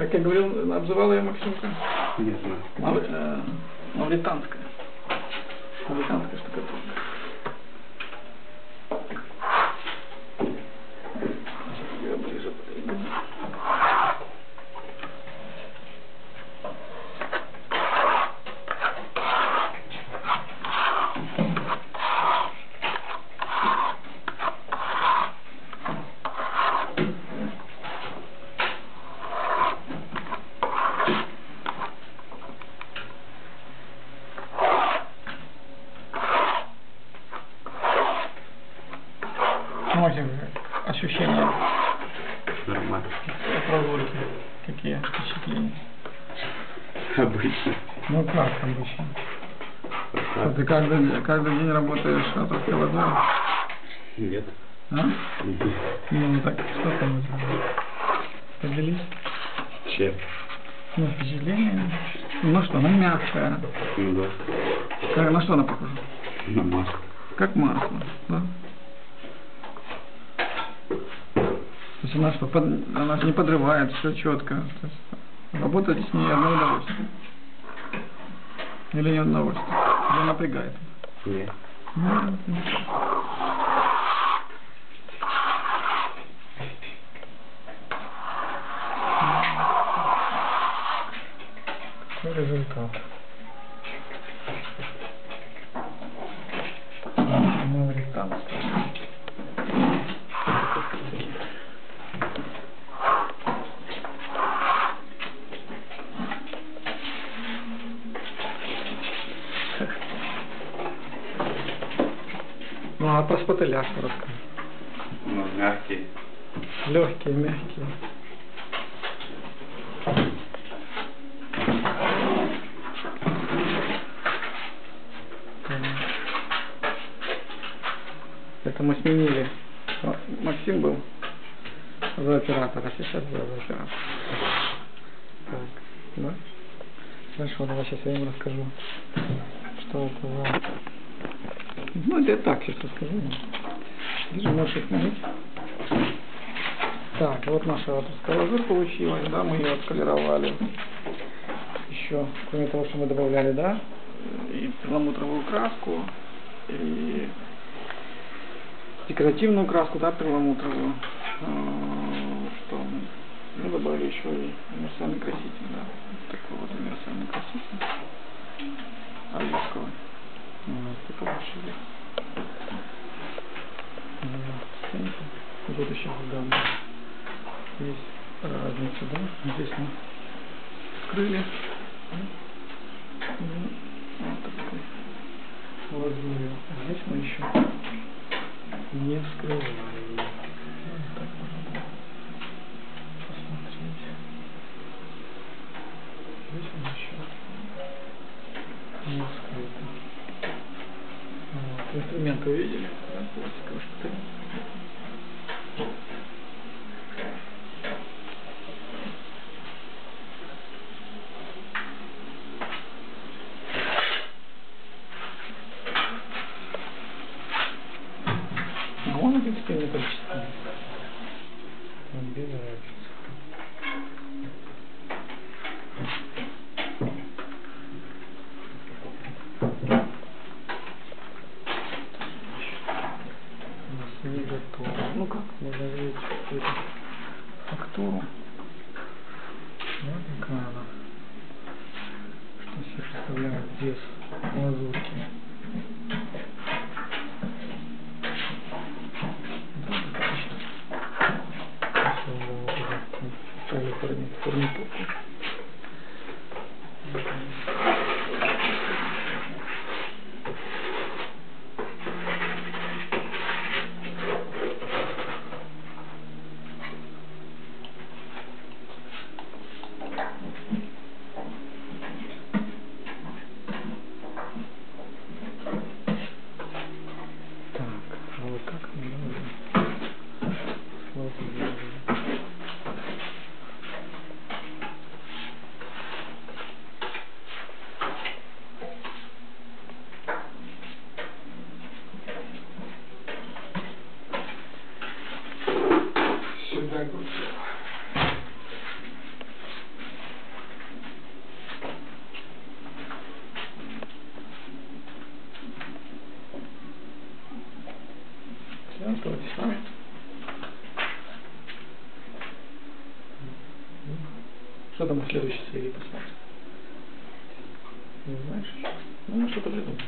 Как я говорил, обзывала ее Максимка? Не знаю. Мав- э, Мавританская. Мавританская штукатурка. Я ближе подойду. Ну, Максим, ощущения Нормально. от прогулки? Какие впечатления? Обычно. Ну как обычно? Что, ты каждый, каждый день работаешь от холодной? Нет. А? Мгм. Ну так, что там у тебя? Поделись. Чем? Ну, впечатление. Ну что, она мягкая. Ну да. Как, на что она похожа? На маску. Как масло, да? То есть она что, под- она же не подрывает, все четко. Работать с ней одно удовольствие. Или не удовольствие. Или напрягает. Нет. Ну, Какой результат? Мавританская. Ну а про спотеля что расскажи? Ну, мягкий. Легкие, мягкие. Это мы сменили. Ма- Максим был за оператора, сейчас я за оператора. Так, да? Хорошо, давай сейчас я им расскажу, что это за... Ну, это так сейчас расскажу. Вижу, можешь их налить. Так, вот наша авторская лазурь получилась, да, мы ее отколеровали. Еще, кроме того, что мы добавляли, да, и перламутровую краску, и декоративную краску, да, перламутровую. А, Что мы? Мы добавили еще и универсальный краситель, да. Такой вот универсальный краситель. Оливковый. Вот, и получили. Вот, в будущем году есть разница, да? Здесь мы скрыли. М, Вот такой лазурью. А здесь мы еще не вскрывали. Вот так можно. Здесь он еще не вскрыто. Вот. Инструмент? Да, пластиковый штырь. I want to get to the next one. I'm Оставайтесь с нами. Что там в следующей серии посмотрим? Не знаешь? Ну, что-то придумаем.